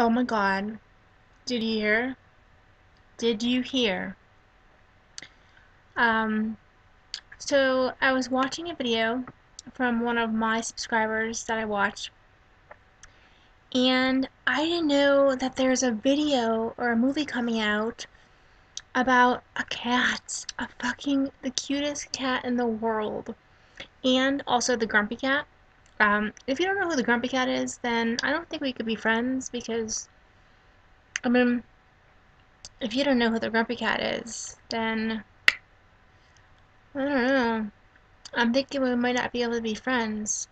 Oh my god. Did you hear? Did you hear? Um, so I was watching a video from one of my subscribers that I watch, and I didn't know that there's a video or a movie coming out about a cat, a fucking the cutest cat in the world, and also the grumpy cat. Um, if you don't know who the grumpy cat is, then I don't think we could be friends because, I mean, if you don't know who the grumpy cat is, then I don't know. I'm thinking we might not be able to be friends.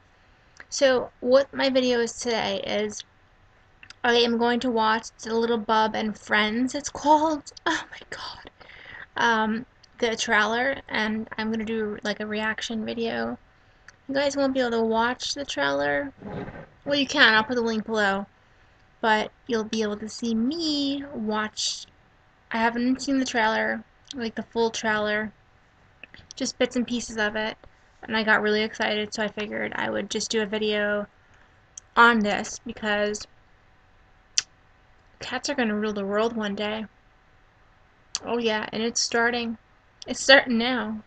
So, what my video is today is I am going to watch The Little Bub and Friends, it's called. Oh my god. Um, the trailer, and I'm going to do like a reaction video you guys won't be able to watch the trailer. Well, you can. I'll put the link below. But you'll be able to see me watch. I haven't seen the trailer, like the full trailer. Just bits and pieces of it. And I got really excited, so I figured I would just do a video on this because cats are going to rule the world one day. Oh yeah, and it's starting. It's starting now.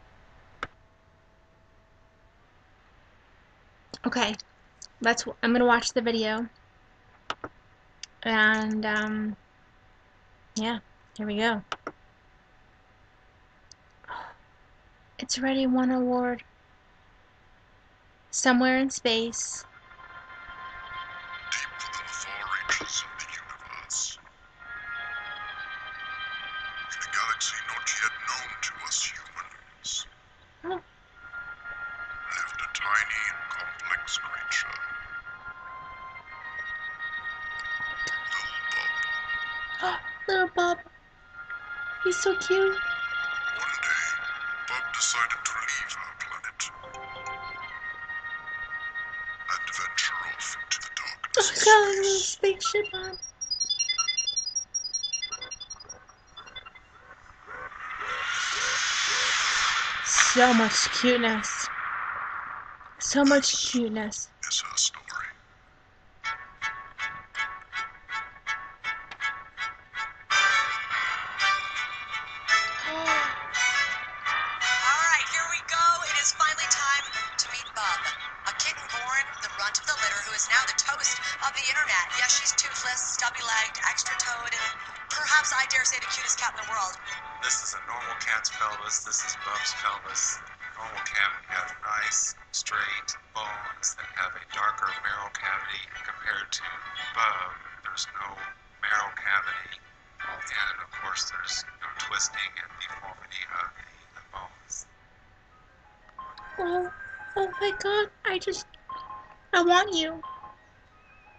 Okay, that's I'm gonna watch the video, and um, yeah, here we go. It's already won award. Somewhere in space. Little Bub. He's so cute. One day, Bub decided to leave our planet and venture off into the darkness. Oh god, little spaceship on. So much cuteness. So much cuteness. Is her story. it is finally time to meet bub a kitten born the runt of the litter who is now the toast of the internet. Yes, she's toothless, stubby-legged, extra-toed, and perhaps I dare say the cutest cat in the world. This is a normal cat's pelvis. This is Bub's pelvis. Normal cat has nice, straight bones that have a darker marrow cavity compared to Bub. There's no marrow cavity. And of course, there's no twisting and deformity of the, the bones. Oh, oh my god, I just I want you.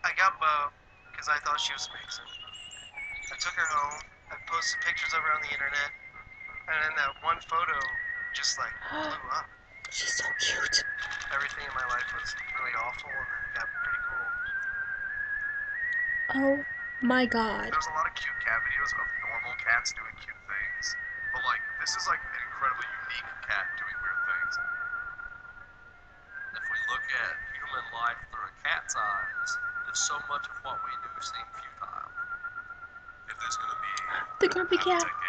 I got uh, Bo because I thought she was amazing. I took her home. I posted pictures of her on the internet, and then that one photo just like blew up. She's so cute. Everything in my life was really awful, and then it got pretty cool. Oh my god. There's a lot of cute cat videos of normal cats doing cute things, but like this is like an incredibly unique cat doing weird things. If we look at human life through a cat's eyes, then so much of what we do seems futile. If there's to be the grumpy cat decade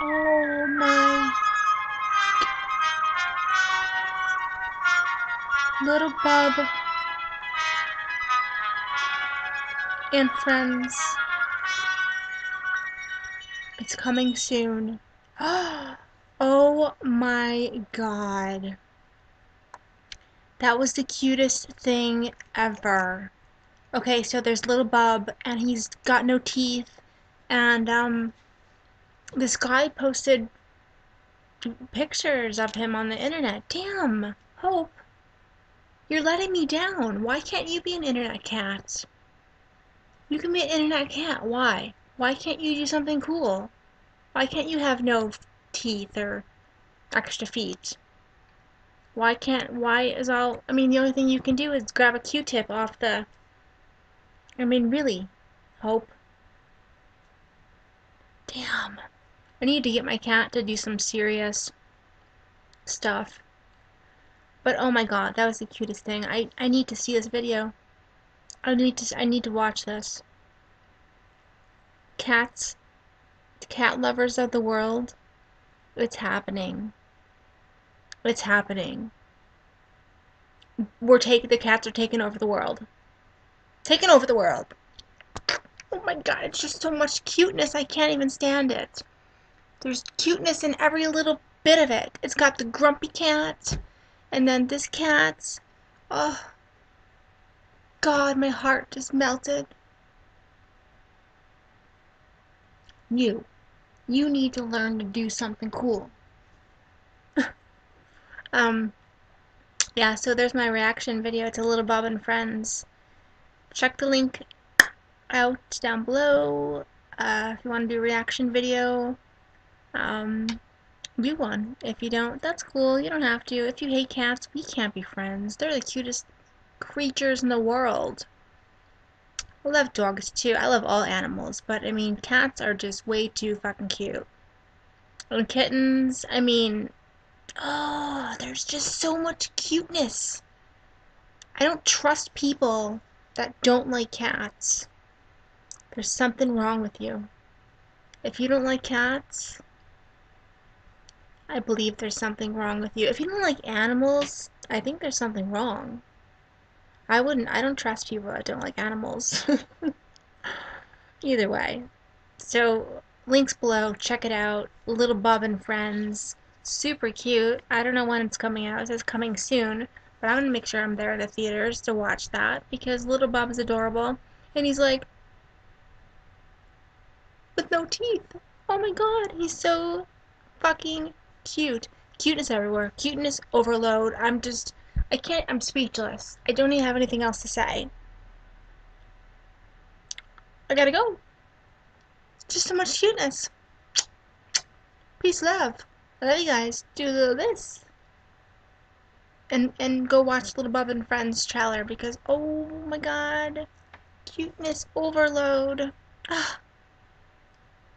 Oh my. Little Bub and friends. It's coming soon. Oh my god. That was the cutest thing ever. Okay, so there's little Bub, and he's got no teeth, and, um, this guy posted pictures of him on the internet. Damn, Hope. You're letting me down. Why can't you be an internet cat? You can be an internet cat. Why? Why can't you do something cool? Why can't you have no teeth or extra feet? Why can't, why is all, I mean, the only thing you can do is grab a Q-tip off the, I mean, really, Hope. Damn. I need to get my cat to do some serious stuff. But oh my god, that was the cutest thing. I I need to see this video. I need to I need to watch this. Cats, cat lovers of the world, it's happening. It's happening. We're taking the cats are taking over the world. Taking over the world. Oh my god, it's just so much cuteness. I can't even stand it. There's cuteness in every little bit of it. It's got the grumpy cat, and then this cat. Oh, God, my heart just melted. You, you need to learn to do something cool. um, yeah, so there's my reaction video to Little Bob and Friends. Check the link out down below uh, if you want to do a reaction video. Um, do one. If you don't, that's cool. You don't have to. If you hate cats, we can't be friends. They're the cutest creatures in the world. I love dogs too. I love all animals, but I mean, cats are just way too fucking cute. And kittens, I mean, oh, there's just so much cuteness. I don't trust people that don't like cats. There's something wrong with you. If you don't like cats, I believe there's something wrong with you. If you don't like animals, I think there's something wrong. I wouldn't, I don't trust people that don't like animals. Either way. So, links below, check it out. Little Bob and Friends. Super cute. I don't know when it's coming out. It says coming soon. But I'm going to make sure I'm there in the theaters to watch that because Little Bob is adorable. And he's like, with no teeth. Oh my god, he's so fucking cute. Cuteness everywhere. Cuteness overload. I'm just, I can't, I'm speechless. I don't even have anything else to say. I gotta go. It's just so much cuteness. Peace, love. I love you guys. Do a little this. And, and go watch Little Bob and Friends trailer because, oh my god. Cuteness overload. Ah.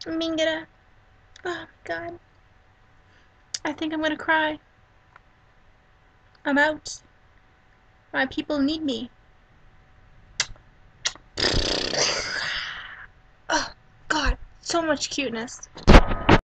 Mingada. Oh my god. I think I'm gonna cry. I'm out. My people need me. Oh, God, so much cuteness.